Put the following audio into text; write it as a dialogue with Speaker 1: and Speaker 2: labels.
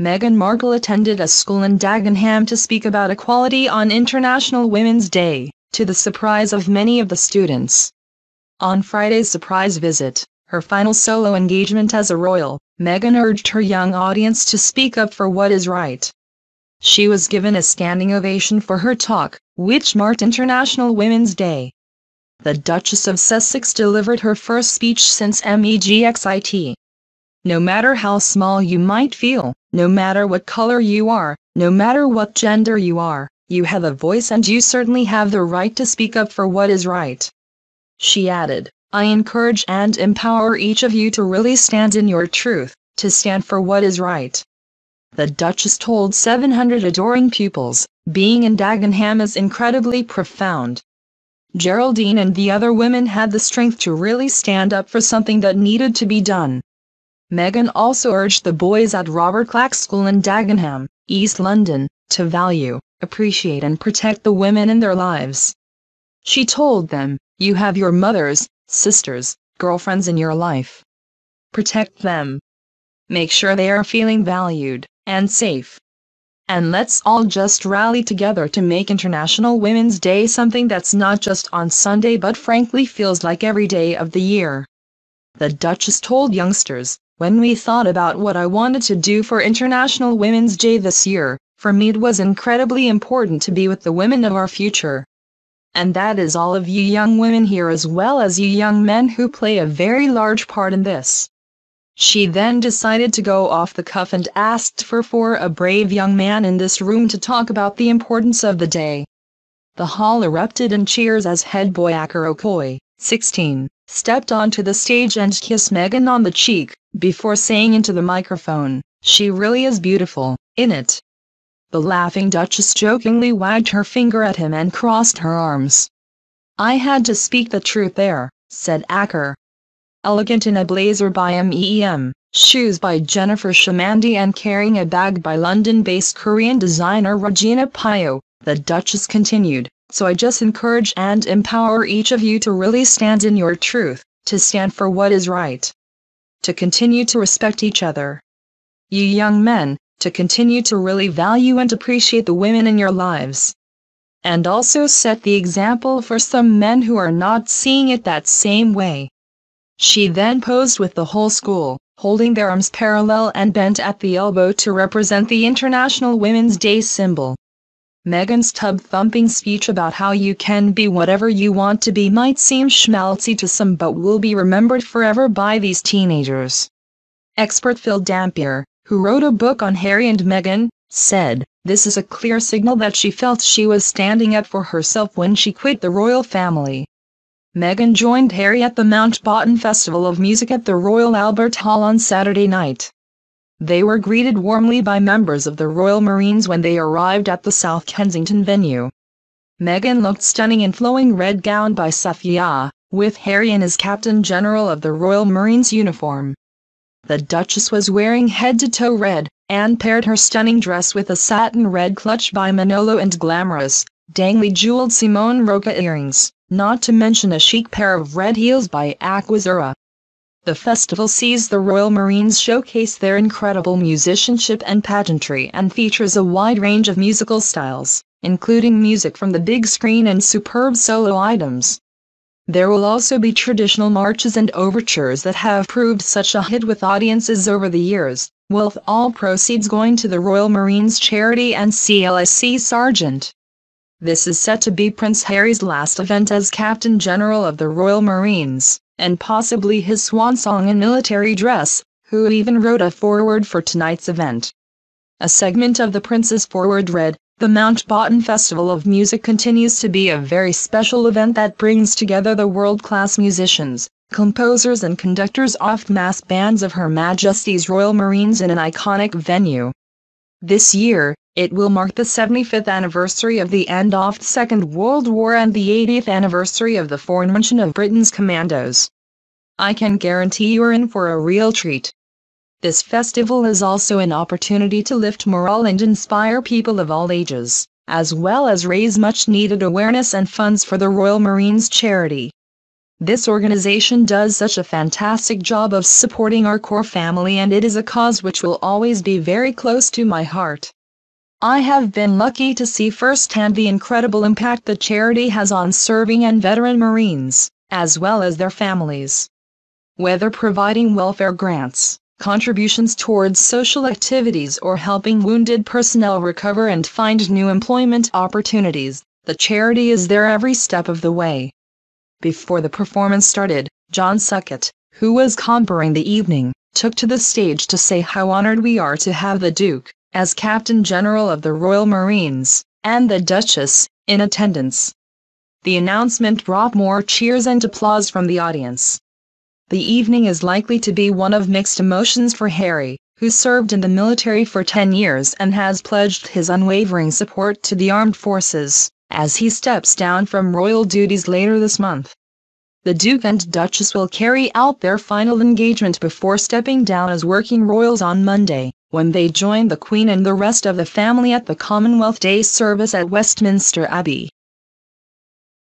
Speaker 1: Meghan Markle attended a school in Dagenham to speak about equality on International Women's Day, to the surprise of many of the students. On Friday's surprise visit, her final solo engagement as a royal, Meghan urged her young audience to speak up for what is right. She was given a standing ovation for her talk, which marked International Women's Day. The Duchess of Sussex delivered her first speech since MEGXIT. No matter how small you might feel, no matter what color you are, no matter what gender you are, you have a voice and you certainly have the right to speak up for what is right. She added, I encourage and empower each of you to really stand in your truth, to stand for what is right. The Duchess told 700 adoring pupils, being in Dagenham is incredibly profound. Geraldine and the other women had the strength to really stand up for something that needed to be done. Meghan also urged the boys at Robert Clack School in Dagenham, East London, to value, appreciate and protect the women in their lives. She told them, you have your mothers, sisters, girlfriends in your life. Protect them. Make sure they are feeling valued and safe. And let's all just rally together to make International Women's Day something that's not just on Sunday but frankly feels like every day of the year. The Duchess told youngsters, when we thought about what I wanted to do for International Women's Day this year, for me it was incredibly important to be with the women of our future. And that is all of you young women here as well as you young men who play a very large part in this. She then decided to go off the cuff and asked for for a brave young man in this room to talk about the importance of the day. The hall erupted in cheers as head boy Aker Okoye, 16, stepped onto the stage and kissed Meghan on the cheek, before saying into the microphone, she really is beautiful, in it. The laughing Duchess jokingly wagged her finger at him and crossed her arms. I had to speak the truth there, said Aker. elegant in a blazer by MEM, shoes by Jennifer Chamandi and carrying a bag by London-based Korean designer Regina Pyo, the Duchess continued, so I just encourage and empower each of you to really stand in your truth, to stand for what is right. To continue to respect each other. You young men, to continue to really value and appreciate the women in your lives. And also set the example for some men who are not seeing it that same way. She then posed with the whole school, holding their arms parallel and bent at the elbow to represent the International Women's Day symbol. Meghan's tub-thumping speech about how you can be whatever you want to be might seem schmaltzy to some but will be remembered forever by these teenagers. Expert Phil Dampier, who wrote a book on Harry and Meghan, said, this is a clear signal that she felt she was standing up for herself when she quit the royal family. Meghan joined Harry at the Mountbatten Festival of Music at the Royal Albert Hall on Saturday night. They were greeted warmly by members of the Royal Marines when they arrived at the South Kensington venue. Meghan looked stunning in flowing red gown by Safiyaa, with Harry in his Captain General of the Royal Marines uniform. The Duchess was wearing head-to-toe red, and paired her stunning dress with a satin red clutch by Manolo and glamorous, dangly jeweled Simone Rocha earrings not to mention a chic pair of red heels by Aquazzura. The festival sees the Royal Marines showcase their incredible musicianship and pageantry and features a wide range of musical styles, including music from the big screen and superb solo items. There will also be traditional marches and overtures that have proved such a hit with audiences over the years, with all proceeds going to the Royal Marines Charity and CLIC Sargent. This is set to be Prince Harry's last event as Captain General of the Royal Marines, and possibly his swan song in military dress, who even wrote a foreword for tonight's event. A segment of the Prince's foreword read, The Mountbatten Festival of Music continues to be a very special event that brings together the world-class musicians, composers and conductors of mass bands of Her Majesty's Royal Marines in an iconic venue. This year, it will mark the 75th anniversary of the end of the Second World War and the 80th anniversary of the formation of Britain's commandos. I can guarantee you're in for a real treat. This festival is also an opportunity to lift morale and inspire people of all ages, as well as raise much needed awareness and funds for the Royal Marines charity. This organization does such a fantastic job of supporting our Corps family and it is a cause which will always be very close to my heart. I have been lucky to see firsthand the incredible impact the charity has on serving and veteran Marines, as well as their families. Whether providing welfare grants, contributions towards social activities or helping wounded personnel recover and find new employment opportunities, the charity is there every step of the way. Before the performance started, John Suchet, who was comparing the evening, took to the stage to say how honored we are to have the Duke, as Captain General of the Royal Marines, and the Duchess, in attendance. The announcement brought more cheers and applause from the audience. The evening is likely to be one of mixed emotions for Harry, who served in the military for 10 years and has pledged his unwavering support to the armed forces as he steps down from royal duties later this month. The Duke and Duchess will carry out their final engagement before stepping down as working royals on Monday, when they join the Queen and the rest of the family at the Commonwealth Day service at Westminster Abbey.